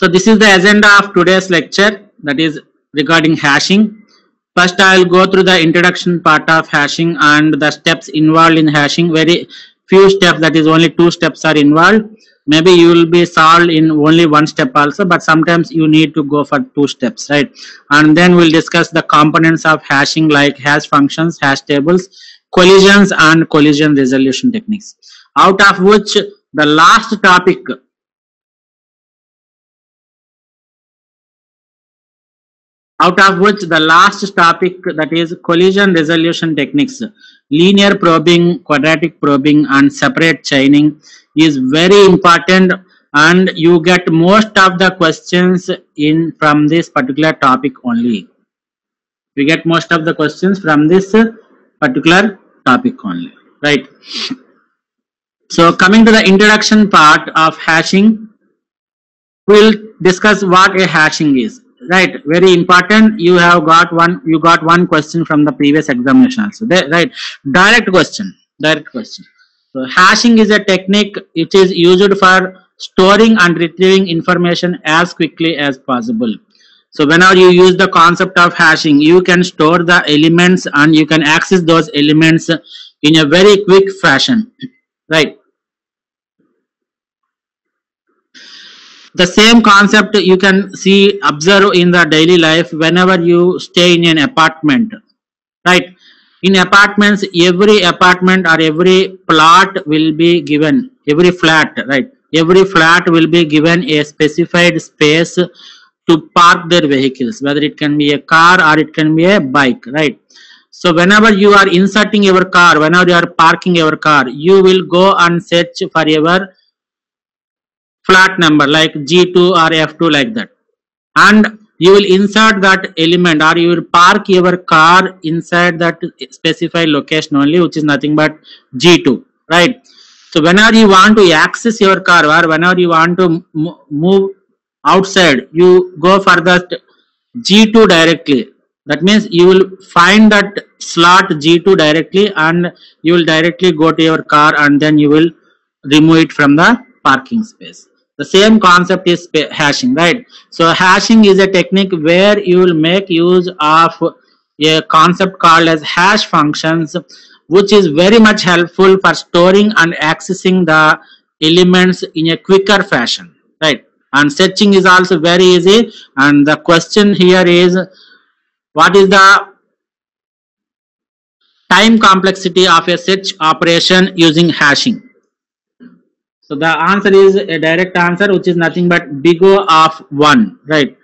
So this is the agenda of today's lecture that is regarding hashing. First I will go through the introduction part of hashing and the steps involved in hashing. Very few steps that is only two steps are involved. Maybe you will be solved in only one step also but sometimes you need to go for two steps right and then we'll discuss the components of hashing like hash functions hash tables collisions and collision resolution techniques out of which the last topic out of which the last topic that is collision resolution techniques linear probing quadratic probing and separate chaining is very important and you get most of the questions in from this particular topic only. We get most of the questions from this particular topic only right? So coming to the introduction part of hashing we'll discuss what a hashing is right very important. You have got one you got one question from the previous examination also. Right. Direct question direct question. So hashing is a technique which is used for storing and retrieving information as quickly as possible. So whenever you use the concept of hashing you can store the elements and you can access those elements in a very quick fashion. Right the same concept you can see observe in the daily life whenever you stay in an apartment right? In apartments every apartment or every plot will be given every flat right? Every flat will be given a specified space to park their vehicles whether it can be a car or it can be a bike right? So whenever you are inserting your car whenever you are parking your car you will go and search for your flat number like G2 or F2 like that. And you will insert that element or you will park your car inside that specified location only which is nothing but G2 right? So whenever you want to access your car or whenever you want to move outside you go for that G2 directly. That means you will find that slot G2 directly and you will directly go to your car and then you will remove it from the parking space the same concept is hashing right? So hashing is a technique where you will make use of a concept called as hash functions which is very much helpful for storing and accessing the elements in a quicker fashion right? And searching is also very easy. And the question here is what is the time complexity of a search operation using hashing so the answer is a direct answer which is nothing but big O of 1, right?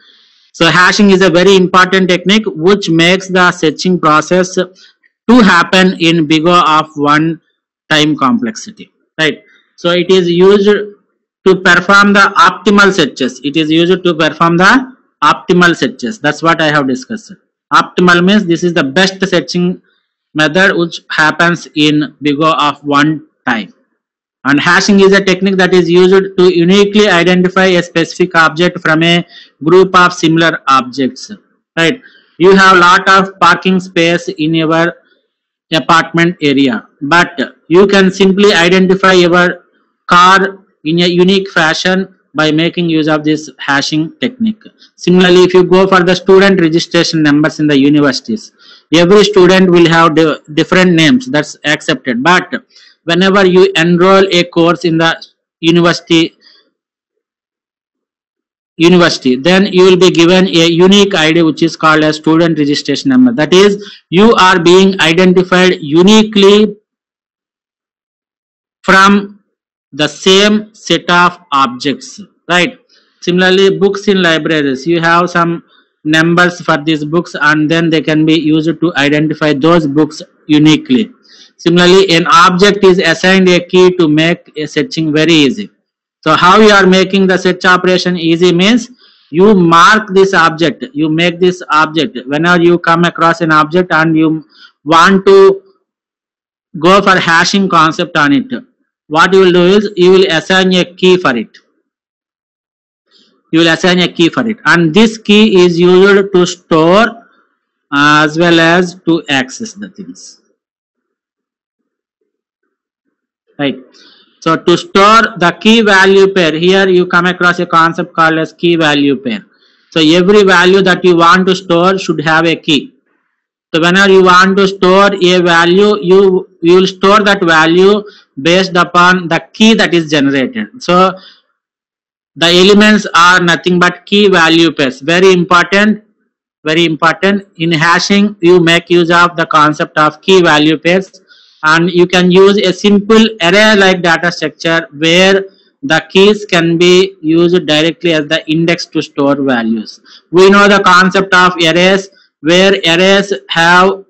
So hashing is a very important technique which makes the searching process to happen in big O of 1 time complexity, right? So it is used to perform the optimal searches. It is used to perform the optimal searches. That's what I have discussed. Optimal means this is the best searching method which happens in big O of 1 time and hashing is a technique that is used to uniquely identify a specific object from a group of similar objects right? You have a lot of parking space in your apartment area but you can simply identify your car in a unique fashion by making use of this hashing technique. Similarly if you go for the student registration numbers in the universities every student will have different names that's accepted but whenever you enroll a course in the university university then you will be given a unique id which is called as student registration number. That is you are being identified uniquely from the same set of objects right? Similarly books in libraries. You have some numbers for these books and then they can be used to identify those books uniquely Similarly, an object is assigned a key to make a searching very easy. So how you are making the search operation easy means you mark this object, you make this object. Whenever you come across an object and you want to go for hashing concept on it, what you will do is you will assign a key for it. You will assign a key for it and this key is used to store uh, as well as to access the things. Right So to store the key value pair, here you come across a concept called as key value pair. So every value that you want to store should have a key. So whenever you want to store a value, you, you will store that value based upon the key that is generated. So the elements are nothing but key value pairs. Very important, very important. In hashing, you make use of the concept of key value pairs and you can use a simple array like data structure where the keys can be used directly as the index to store values. We know the concept of arrays where arrays have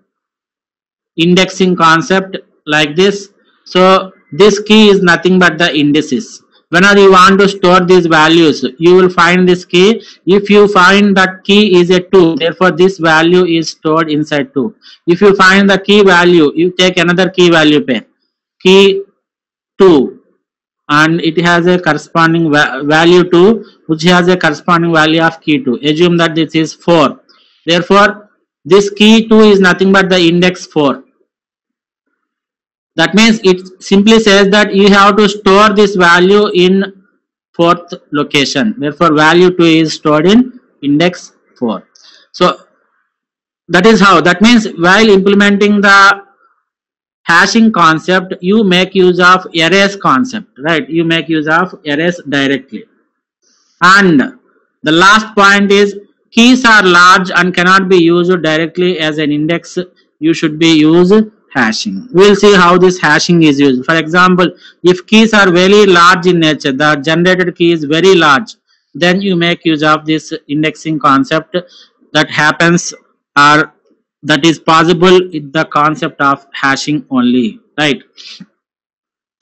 indexing concept like this. So this key is nothing but the indices. Whenever you want to store these values, you will find this key. If you find that key is a 2, therefore this value is stored inside 2. If you find the key value, you take another key value pair, key 2, and it has a corresponding va value 2, which has a corresponding value of key 2. Assume that this is 4. Therefore, this key 2 is nothing but the index 4 that means it simply says that you have to store this value in fourth location. Therefore value 2 is stored in index 4 so that is how. That means while implementing the hashing concept you make use of arrays concept right? You make use of arrays directly. And the last point is keys are large and cannot be used directly as an index. You should be used hashing. We'll see how this hashing is used. For example, if keys are very large in nature, the generated key is very large, then you make use of this indexing concept that happens or that is possible with the concept of hashing only, right?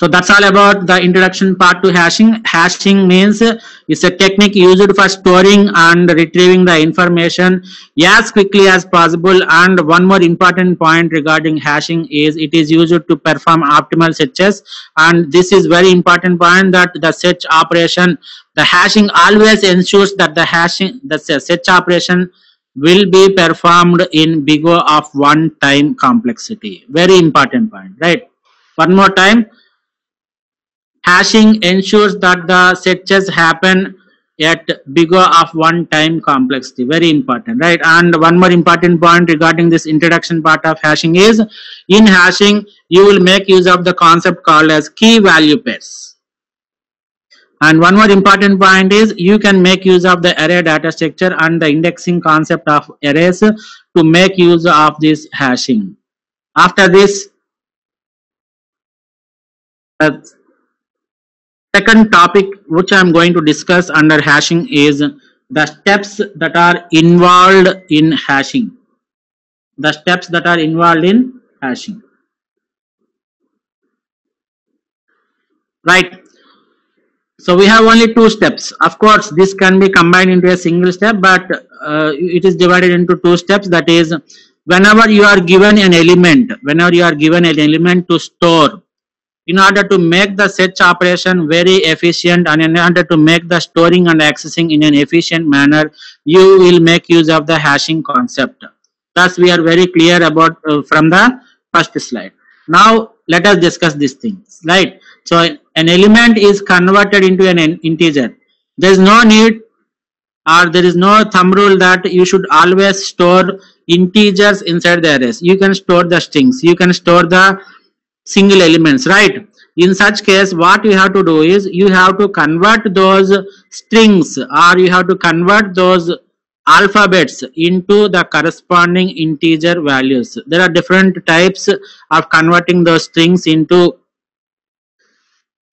So that's all about the introduction part to hashing. Hashing means it's a technique used for storing and retrieving the information as quickly as possible. And one more important point regarding hashing is it is used to perform optimal searches. And this is very important point that the search operation, the hashing always ensures that the hashing, the search operation will be performed in big O of one time complexity. Very important point, right? One more time hashing ensures that the searches happen at big O of one time complexity. Very important right? And one more important point regarding this introduction part of hashing is in hashing you will make use of the concept called as key value pairs. And one more important point is you can make use of the array data structure and the indexing concept of arrays to make use of this hashing. After this second topic which I am going to discuss under hashing is the steps that are involved in hashing. The steps that are involved in hashing. Right. So we have only two steps. Of course, this can be combined into a single step, but uh, it is divided into two steps. That is, whenever you are given an element, whenever you are given an element to store, in order to make the search operation very efficient and in order to make the storing and accessing in an efficient manner you will make use of the hashing concept. Thus we are very clear about uh, from the first slide. Now let us discuss these things right. So an element is converted into an integer. There is no need or there is no thumb rule that you should always store integers inside the arrays. You can store the strings. You can store the single elements right? In such case what you have to do is you have to convert those strings or you have to convert those alphabets into the corresponding integer values. There are different types of converting those strings into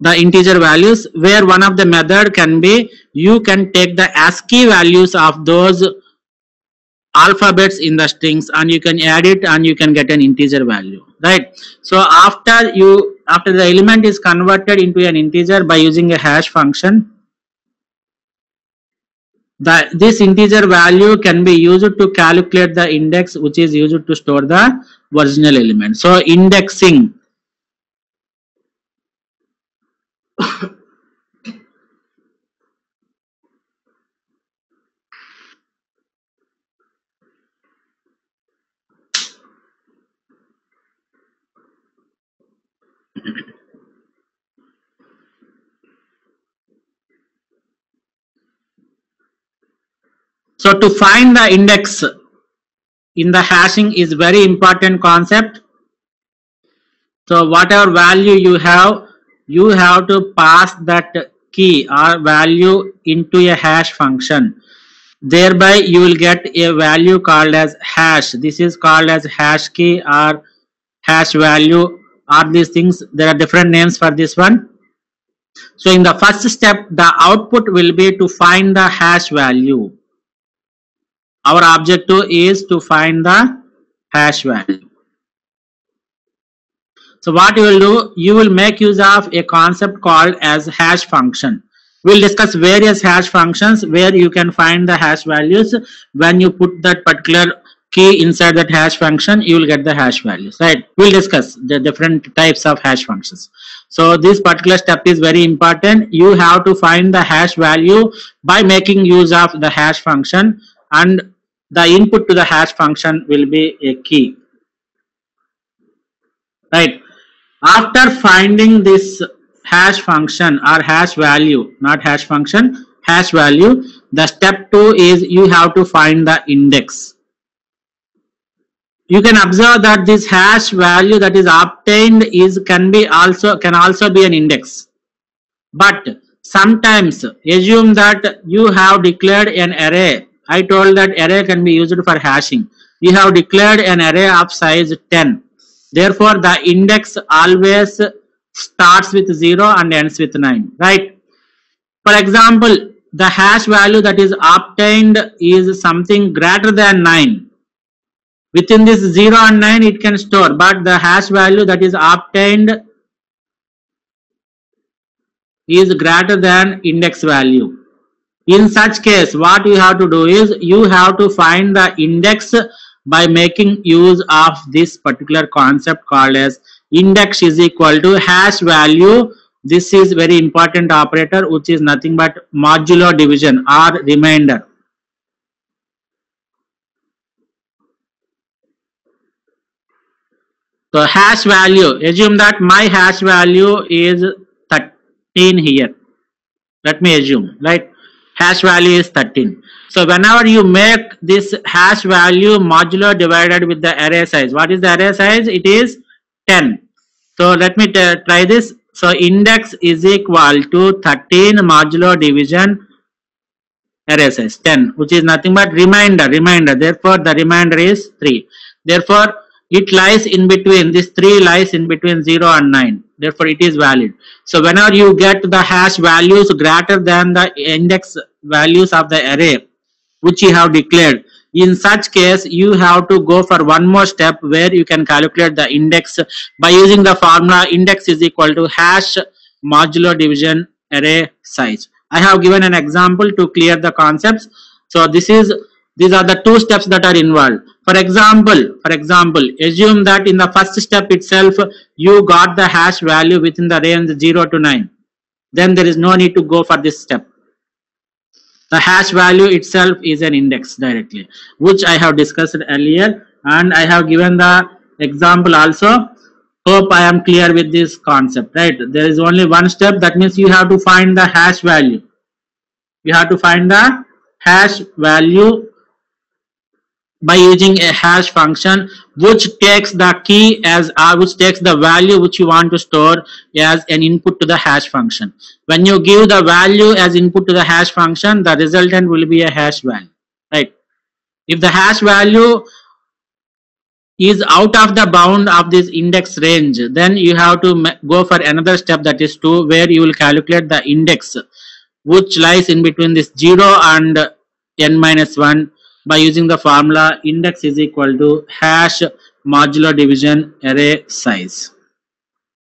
the integer values where one of the method can be you can take the ASCII values of those alphabets in the strings and you can add it and you can get an integer value right? So after you after the element is converted into an integer by using a hash function the this integer value can be used to calculate the index which is used to store the original element. So indexing So to find the index in the hashing is very important concept. So whatever value you have, you have to pass that key or value into a hash function. Thereby you will get a value called as hash. This is called as hash key or hash value all these things. There are different names for this one. So in the first step, the output will be to find the hash value. Our objective is to find the hash value. So what you will do, you will make use of a concept called as hash function. We'll discuss various hash functions where you can find the hash values. When you put that particular key inside that hash function, you will get the hash values, right? We'll discuss the different types of hash functions. So this particular step is very important. You have to find the hash value by making use of the hash function and the input to the hash function will be a key, right? After finding this hash function or hash value, not hash function, hash value, the step two is you have to find the index. You can observe that this hash value that is obtained is can be also can also be an index. But sometimes assume that you have declared an array. I told that array can be used for hashing. You have declared an array of size 10 Therefore, the index always starts with 0 and ends with 9, right? For example, the hash value that is obtained is something greater than 9. Within this 0 and 9 it can store, but the hash value that is obtained is greater than index value. In such case, what you have to do is you have to find the index by making use of this particular concept called as index is equal to hash value this is very important operator which is nothing but modulo division or remainder so hash value assume that my hash value is 13 here let me assume right hash value is 13 so whenever you make this hash value modulo divided with the array size, what is the array size? It is 10. So let me try this. So index is equal to 13 modulo division array size 10 which is nothing but remainder remainder therefore the remainder is 3 therefore it lies in between this 3 lies in between 0 and 9 therefore it is valid so whenever you get the hash values greater than the index values of the array which you have declared. In such case, you have to go for one more step where you can calculate the index by using the formula index is equal to hash modulo division array size. I have given an example to clear the concepts. So this is these are the two steps that are involved. For example, for example, assume that in the first step itself you got the hash value within the range 0 to 9. Then there is no need to go for this step. The hash value itself is an index directly which i have discussed earlier. And i have given the example also. Hope i am clear with this concept right? There is only one step. That means you have to find the hash value. You have to find the hash value by using a hash function which takes the key as uh, which takes the value which you want to store as an input to the hash function. When you give the value as input to the hash function the resultant will be a hash value right? If the hash value is out of the bound of this index range then you have to go for another step that is 2 where you will calculate the index which lies in between this 0 and n minus 1 by using the formula index is equal to hash modulo division array size.